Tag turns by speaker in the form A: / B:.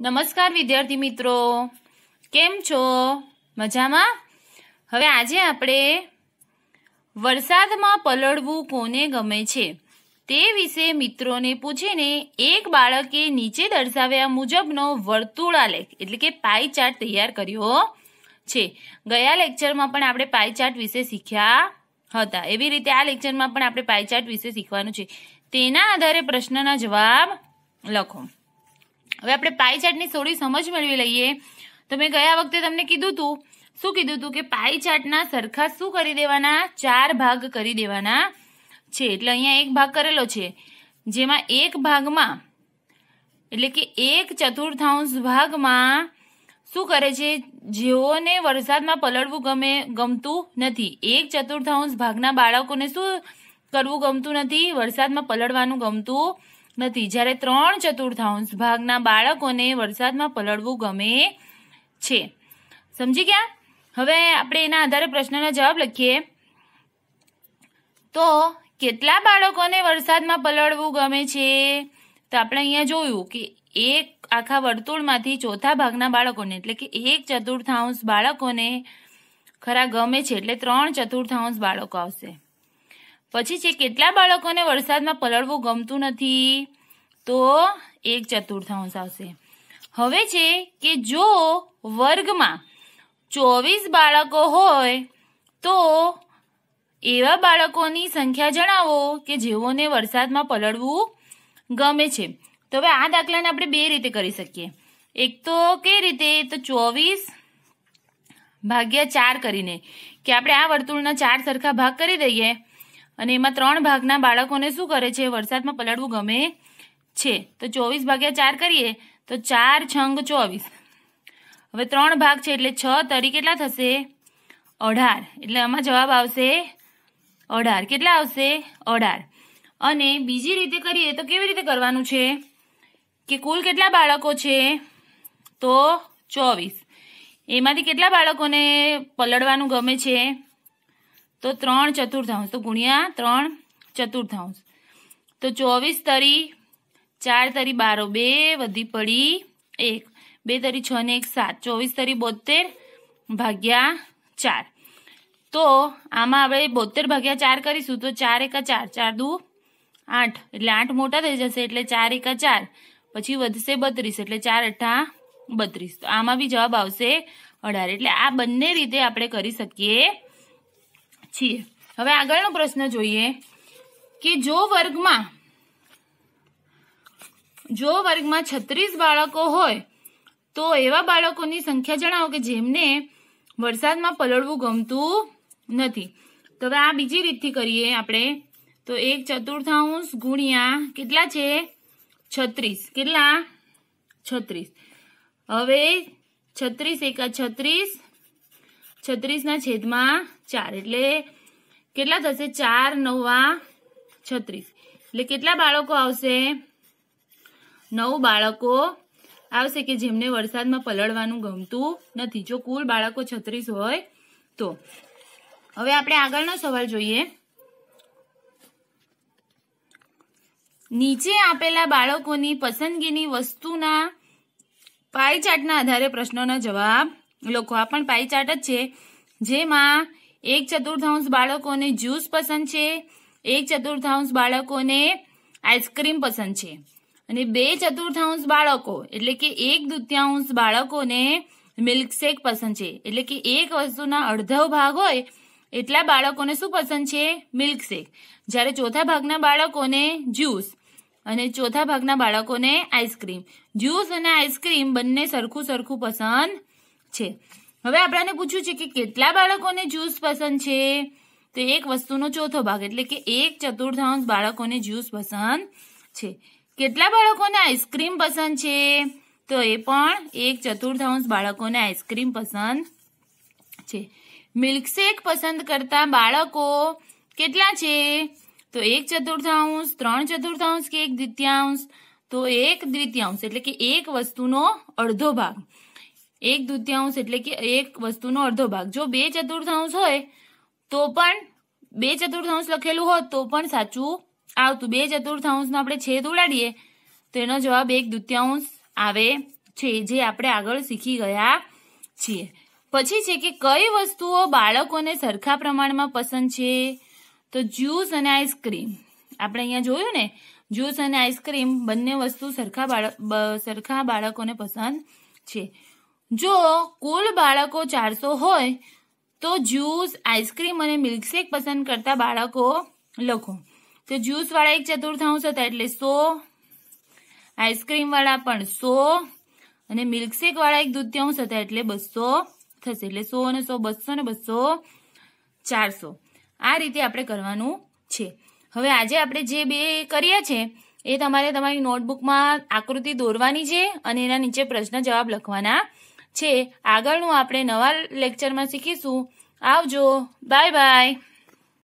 A: નમસ્કાર, વિદ્યાર્થી મિત્રો. કેમ છો? મજામાં? હવે આજે આપણે વરસાદમાં પલળવું કોને ગમે છે તે વિશે મિત્રોને પૂછીને એક બાળકે નીચે દર્શાવ્યા મુજબનો વર્તુળાલેખ એટલે કે પાઈ ચાર્ટ તૈયાર કર્યો છે. ગયા લેક્ચરમાં પણ આપણે પાઈ ચાર્ટ વિશે શીખ્યા હતા. એવી રીતે આ લેક્ચરમાં પણ આપણે પાઈ ચાર્ટ વિશે શીખવાનું છે. તેના આધારે પ્રશ્નના જવાબ લખો. હવે આપણે પાઈ ચાર્ટની થોડી સમજ મેળવી લઈએ. તો મેં ગયા વખતે તમને કીધું હતું શું કીધું હતું કે પાઈ ચાર્ટના સરખા શું કરી દેવાના? ચાર ભાગ કરી દેવાના છે. એટલે અહીંયા એક ભાગ કરેલો છે. જેમાં એક ભાગમાં, એટલે કે એક ચતુર્થાંશ ભાગમાં શું કરે છે? જેઓને વરસાદમાં પલળવું ગમે, ગમતું નથી. એક ચતુર્થાંશ ભાગના બાળકોને શું કરવું ગમતું નથી? વરસાદમાં પલળવાનું ગમતું નથી. જ્યારે ત્રણ ચતુર્થાંશ ભાગના બાળકોને વરસાદમાં પલળવું ગમે છે. સમજી ગયા? હવે આપણે એના આધારે પ્રશ્નના જવાબ લખીએ. તો કેટલા બાળકોને વરસાદમાં પલળવું ગમે છે? તો આપણે અહીંયા જોયું કે એક આખા વર્તુળમાંથી ચોથા ભાગના બાળકોને, એટલે કે એક ચતુર્થાંશ બાળકોને ખરા ગમે છે, એટલે ત્રણ ચતુર્થાંશ બાળકો આવશે. પછી છે કેટલા બાળકોને વરસાદમાં પલળવું ગમતું નથી, તો એક ચતુર્થાંશ આવશે. હવે છે કે જો વર્ગમાં ચોવીસ બાળકો હોય, તો એવા બાળકોની સંખ્યા જણાવો કે જેઓને વરસાદમાં પલળવું ગમે છે. તો હવે આ દાખલાને આપણે બે રીતે કરી શકીએ. એક તો કઈ રીતે? તો ચોવીસ ભાગ્યા ચાર કરીને. કે આપણે આ વર્તુળના ચાર સરખા ભાગ કરી દઈએ. અને એમાં ત્રણ ભાગના બાળકોને શું કરે છે? વરસાદમાં પલળવું ગમે છે. તો ચોવીસ ભાગ્યા ચાર કરીએ તો ચાર છંગ ચોવીસ. હવે ત્રણ ભાગ છે એટલે છ. તરી કેટલા થશે? અઢાર. એટલે આમાં જવાબ આવશે અઢાર. કેટલા આવશે? અઢાર. અને બીજી રીતે કરીએ તો કેવી રીતે કરવાનું છે? કે કુલ કેટલા બાળકો છે? તો ચોવીસ. એમાંથી કેટલા બાળકોને પલળવાનું ગમે છે? તો ત્રણ ચતુર્થાંશ, તો ગુણ્યા ત્રણ ચતુર્થાંશ. તો ચોવીસ તરી ચાર તરી બારો, બે વધી પડી એક. બે તરી છ ને એક સાત. ચોવીસ તરી બોતેર ભાગ્યા ચાર. તો આમાં આપણે બોતેર ભાગ્યા ચાર કરીશું, તો ચાર એકા ચાર ચાર દુ આઠ. એટલે આઠ મોટા થઈ જશે, એટલે ચાર એકા ચાર. પછી વધશે બત્રીસ, એટલે ચાર અઠા બત્રીસ. તો આમાં બી જવાબ આવશે અઢાર. એટલે આ બંને રીતે આપણે કરી શકીએ છીએ. હવે આગળનો પ્રશ્ન જોઈએ કે જો વર્ગમાં જો વર્ગમાં છત્રીસ બાળકો હોય, તો એવા બાળકોની સંખ્યા જણાવો કે જેમને વરસાદમાં પલળવું ગમતું નથી. તો હવે આ બીજી રીતથી કરીએ આપણે. તો એક ચતુર્થાંશ ગુણ્યા કેટલા છે? છત્રીસ. કેટલા? છત્રીસ. હવે છત્રીસ એકા છત્રીસ છત્રીસના છેદમાં ચાર. એટલે કેટલા થશે? ચાર નવા છત્રીસ. એટલે કેટલા બાળકો આવશે? નવ બાળકો આવશે કે જેમને વરસાદમાં પલળવાનું ગમતું નથી. જો કુલ બાળકો છત્રીસ હોય તો. હવે આપણે આગળનો સવાલ જોઈએ. નીચે આપેલા બાળકોની પસંદગીની વસ્તુના પાઈ ચાર્ટના આધારે પ્રશ્નોના જવાબ લખો આ પણ પાઈ ચાર્ટ જ છે. જેમાં એક ચતુર્થાંશ બાળકોને જ્યુસ પસંદ છે, એક ચતુર્થાંશ બાળકોને આઈસ્ક્રીમ પસંદ છે. અને બે ચતુર્થાંશ બાળકો, એટલે કે એક દ્વિતીયાંશ બાળકોને મિલ્કશેક પસંદ છે. એટલે કે એક વસ્તુના અડધો ભાગ હોય, એટલા બાળકોને શું પસંદ છે? મિલ્કશેક જ્યારે ચોથા ભાગના બાળકોને જ્યુસ અને ચોથા ભાગના બાળકોને આઈસ્ક્રીમ જ્યુસ અને આઈસ્ક્રીમ બંને સરખું સરખું પસંદ છે. હવે આપણાને પૂછ્યું છે કે કેટલા બાળકોને જ્યુસ પસંદ છે? તો એક વસ્તુનો ચોથો ભાગ, એટલે કે એક ચતુર્થાંશ બાળકોને જ્યુસ પસંદ છે. કેટલા બાળકોને આઈસ્ક્રીમ પસંદ છે? તો એ પણ એક ચતુર્થાંશ બાળકોને આઈસ્ક્રીમ પસંદ છે. મિલ્કશેક પસંદ કરતા બાળકો કેટલા છે? તો એક ચતુર્થાંશ, ત્રણ ચતુર્થાંશ કે એક દ્વિતીયાંશ? તો એક દ્વિતીયાંશ, એટલે કે એક વસ્તુનો અડધો ભાગ. એક દ્વિતીયાંશ એટલે કે એક વસ્તુનો અડધો ભાગ. જો બે ચતુર્થાંશ હોય, તો પણ બે ચતુર્થાંશ લખેલું હોત, તો પણ સાચું આવતું. બે ચતુર્થાંશનો આપણે છેદ ઉડાડીએ, તો એનો જવાબ એક દ્વિતીયાંશ આવે છે, જે આપણે આગળ શીખી ગયા છીએ. પછી છે કે કઈ વસ્તુઓ બાળકોને સરખા પ્રમાણમાં પસંદ છે? તો જ્યુસ અને આઈસ્ક્રીમ. આપણે અહીંયા જોયું ને, જ્યુસ અને આઈસ્ક્રીમ બંને વસ્તુ સરખા બાળક સરખા બાળકોને પસંદ છે. જો કુલ બાળકો ચારસો હોય, તો જ્યુસ, આઈસ્ક્રીમ અને મિલ્કશેક પસંદ કરતા બાળકો લખો. તો જ્યુસ વાળા એક ચતુર્થાંશ હતા એટલે સો આઈસ્ક્રીમ વાળા પણ સો અને મિલ્કશેક વાળા એક દ્વિતીયાંશ હતા એટલે બસો થશે. એટલે સો અને સો, બસો ને બસો, ચારસો. આ રીતે આપણે કરવાનું છે. હવે આજે આપણે જે બે કર્યા છે, એ તમારે તમારી નોટબુકમાં આકૃતિ દોરવાની છે અને એના નીચે પ્રશ્ન જવાબ લખવાના છે. આગળનું આપણે નવા લેક્ચરમાં શીખીશું. આવજો. Bye bye